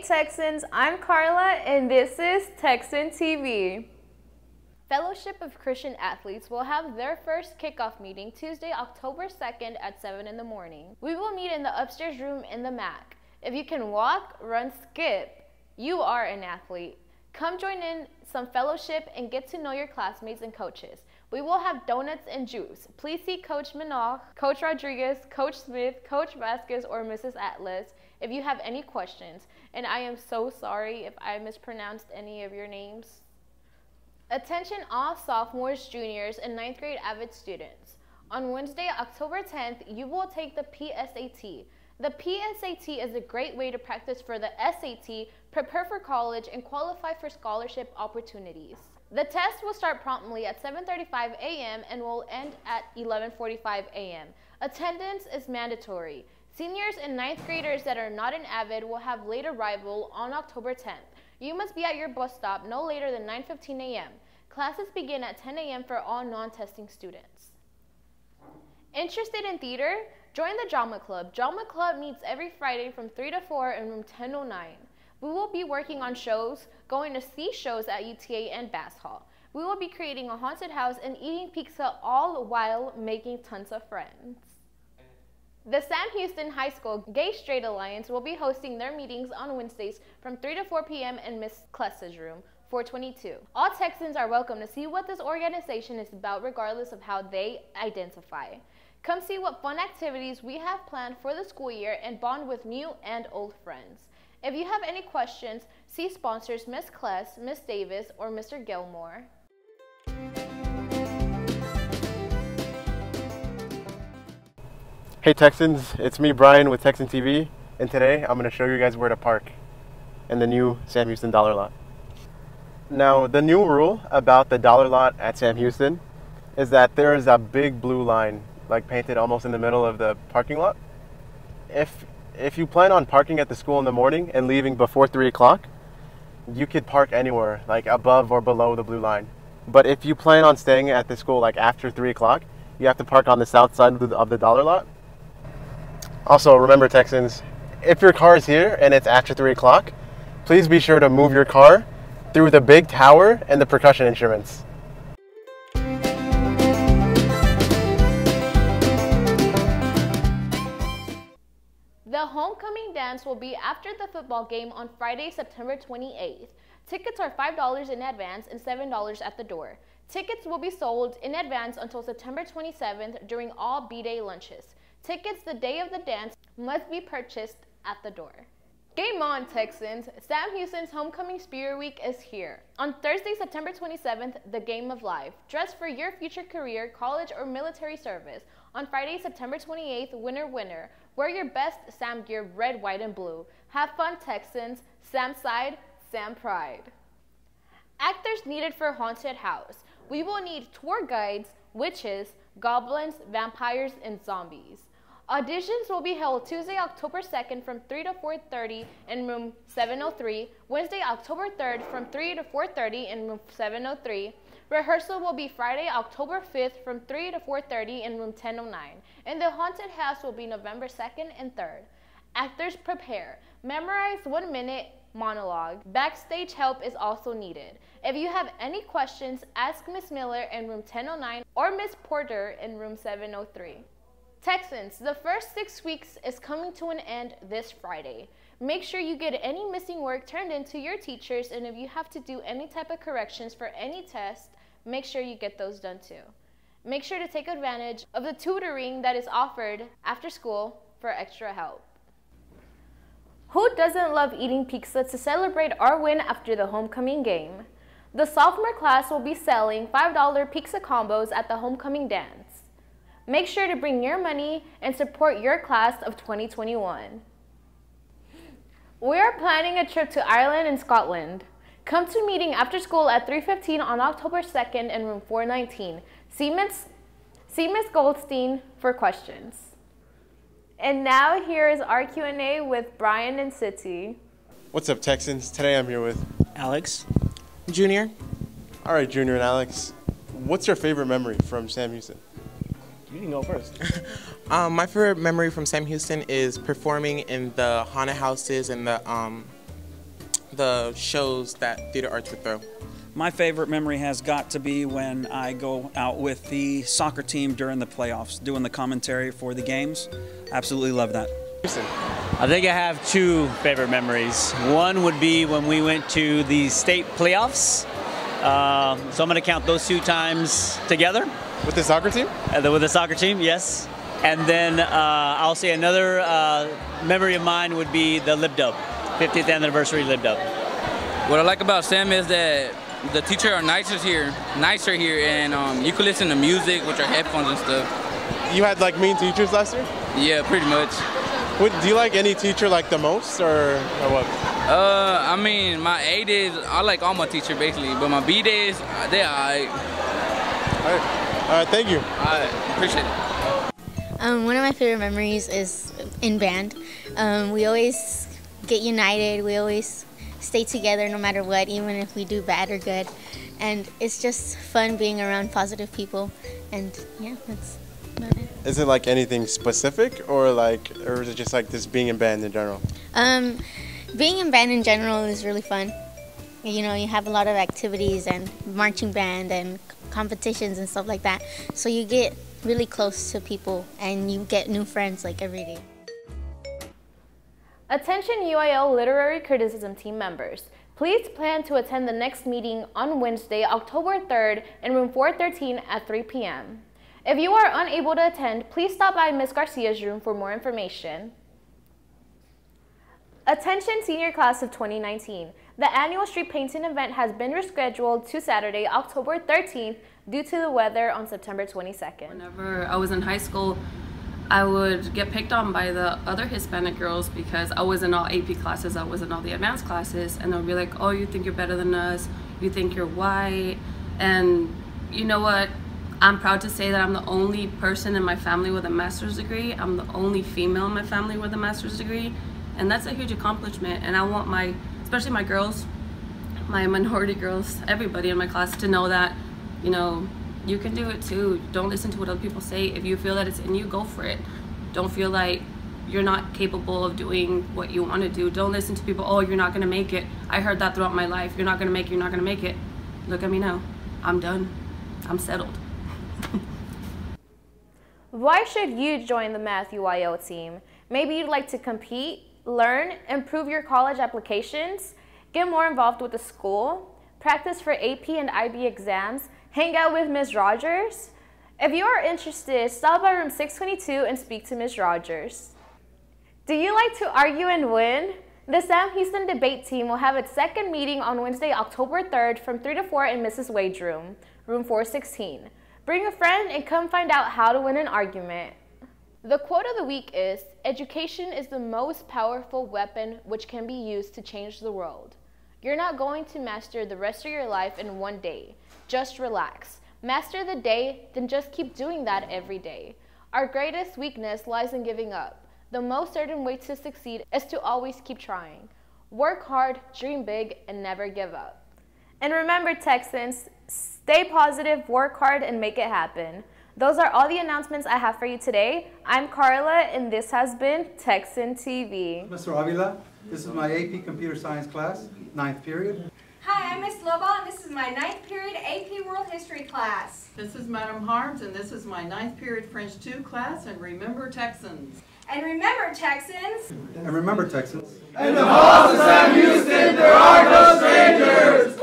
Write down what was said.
Texans, I'm Carla and this is Texan TV. Fellowship of Christian Athletes will have their first kickoff meeting Tuesday, October 2nd at 7 in the morning. We will meet in the upstairs room in the MAC. If you can walk, run, skip, you are an athlete. Come join in some fellowship and get to know your classmates and coaches. We will have donuts and juice. Please see Coach Minogue, Coach Rodriguez, Coach Smith, Coach Vasquez, or Mrs. Atlas if you have any questions. And I am so sorry if I mispronounced any of your names. Attention all sophomores, juniors, and ninth grade AVID students. On Wednesday, October 10th, you will take the PSAT. The PSAT is a great way to practice for the SAT, prepare for college, and qualify for scholarship opportunities. The test will start promptly at 7.35 a.m. and will end at 11.45 a.m. Attendance is mandatory. Seniors and ninth graders that are not in AVID will have late arrival on October 10th. You must be at your bus stop no later than 9.15 a.m. Classes begin at 10 a.m. for all non-testing students. Interested in theater? Join the Drama Club. Drama Club meets every Friday from 3 to 4 in room 1009. We will be working on shows, going to see shows at UTA and Bass Hall. We will be creating a haunted house and eating pizza all while making tons of friends. The Sam Houston High School Gay Straight Alliance will be hosting their meetings on Wednesdays from 3 to 4 p.m. in Ms. Kless's room, 422. All Texans are welcome to see what this organization is about regardless of how they identify. Come see what fun activities we have planned for the school year and bond with new and old friends. If you have any questions, see sponsors Ms. Kless, Ms. Davis, or Mr. Gilmore. Hey Texans, it's me Brian with Texan TV, and today I'm going to show you guys where to park in the new Sam Houston Dollar Lot. Now, the new rule about the Dollar Lot at Sam Houston is that there is a big blue line, like painted almost in the middle of the parking lot. If if you plan on parking at the school in the morning and leaving before three o'clock, you could park anywhere, like above or below the blue line. But if you plan on staying at the school like after three o'clock, you have to park on the south side of the, of the Dollar Lot also, remember, Texans, if your car is here and it's after 3 o'clock, please be sure to move your car through the big tower and the percussion instruments. The homecoming dance will be after the football game on Friday, September 28th. Tickets are $5 in advance and $7 at the door. Tickets will be sold in advance until September 27th during all B-Day lunches. Tickets the day of the dance must be purchased at the door. Game on, Texans! Sam Houston's Homecoming Spirit Week is here. On Thursday, September 27th, the game of life. Dress for your future career, college, or military service. On Friday, September 28th, winner, winner. Wear your best Sam gear, red, white, and blue. Have fun, Texans. Sam side, Sam pride. Actors needed for Haunted House. We will need tour guides, witches, goblins, vampires, and zombies. Auditions will be held Tuesday, October 2nd from 3 to 4.30 in room 703, Wednesday, October 3rd from 3 to 4.30 in room 703. Rehearsal will be Friday, October 5th from 3 to 4.30 in room 1009. And the haunted house will be November 2nd and 3rd. Actors prepare. Memorize one minute monologue. Backstage help is also needed. If you have any questions, ask Miss Miller in room 1009 or Miss Porter in room 703. Texans, the first six weeks is coming to an end this Friday. Make sure you get any missing work turned in to your teachers, and if you have to do any type of corrections for any test, make sure you get those done too. Make sure to take advantage of the tutoring that is offered after school for extra help. Who doesn't love eating pizza to celebrate our win after the homecoming game? The sophomore class will be selling $5 pizza combos at the homecoming dance. Make sure to bring your money and support your class of 2021. We are planning a trip to Ireland and Scotland. Come to meeting after school at 3.15 on October 2nd in room 419. See Ms. See Ms. Goldstein for questions. And now here is our Q&A with Brian and City. What's up, Texans? Today I'm here with Alex, Junior. All right, Junior and Alex. What's your favorite memory from Sam Houston? You can go first. um, my favorite memory from Sam Houston is performing in the haunted houses and the um, the shows that theater arts would throw. My favorite memory has got to be when I go out with the soccer team during the playoffs, doing the commentary for the games. Absolutely love that. I think I have two favorite memories. One would be when we went to the state playoffs. Uh, so I'm going to count those two times together. With the soccer team? Uh, with the soccer team, yes. And then uh, I'll say another uh, memory of mine would be the Lip Dub, 50th anniversary Lip Dub. What I like about Sam is that the teacher are nicer here, nicer here, and um, you can listen to music with your headphones and stuff. You had like mean teachers last year? Yeah, pretty much. What, do you like any teacher like the most, or, or what? Uh, I mean, my A days, I like all my teachers basically, but my B days, they alright. All right. All right, thank you. I appreciate it. Um, one of my favorite memories is in band. Um, we always get united. We always stay together no matter what, even if we do bad or good. And it's just fun being around positive people. And yeah, that's about it. Is it like anything specific, or like, or is it just like this being in band in general? Um, being in band in general is really fun. You know, you have a lot of activities and marching band and competitions and stuff like that. So you get really close to people and you get new friends like every day. Attention UIL Literary Criticism Team members. Please plan to attend the next meeting on Wednesday, October 3rd in room 413 at 3 p.m. If you are unable to attend, please stop by Ms. Garcia's room for more information. Attention senior class of 2019. The annual street painting event has been rescheduled to Saturday, October 13th due to the weather on September 22nd. Whenever I was in high school, I would get picked on by the other Hispanic girls because I was in all AP classes, I was in all the advanced classes, and they'll be like, oh, you think you're better than us, you think you're white, and you know what? I'm proud to say that I'm the only person in my family with a master's degree. I'm the only female in my family with a master's degree, and that's a huge accomplishment. And I want my, especially my girls, my minority girls, everybody in my class to know that, you know, you can do it too. Don't listen to what other people say. If you feel that it's in you, go for it. Don't feel like you're not capable of doing what you want to do. Don't listen to people, oh, you're not going to make it. I heard that throughout my life. You're not going to make it, you're not going to make it. Look at me now. I'm done. I'm settled. Why should you join the Math UIL team? Maybe you'd like to compete, learn, improve your college applications, get more involved with the school, practice for AP and IB exams, hang out with Ms. Rogers? If you are interested, stop by room 622 and speak to Ms. Rogers. Do you like to argue and win? The Sam Houston debate team will have its second meeting on Wednesday, October 3rd from 3 to 4 in Mrs. Wade's room, room 416. Bring a friend and come find out how to win an argument. The quote of the week is Education is the most powerful weapon which can be used to change the world. You're not going to master the rest of your life in one day. Just relax. Master the day, then just keep doing that every day. Our greatest weakness lies in giving up. The most certain way to succeed is to always keep trying. Work hard, dream big, and never give up. And remember, Texans, stay positive, work hard, and make it happen. Those are all the announcements I have for you today. I'm Carla, and this has been Texan TV. Mr. Avila, this is my AP Computer Science class, ninth period. Hi, I'm Miss Loba, and this is my ninth period AP World History class. This is Madam Harms, and this is my ninth period French 2 class, and remember Texans. And remember, Texans. And remember, Texans. In the halls of Sam Houston, there are no strangers!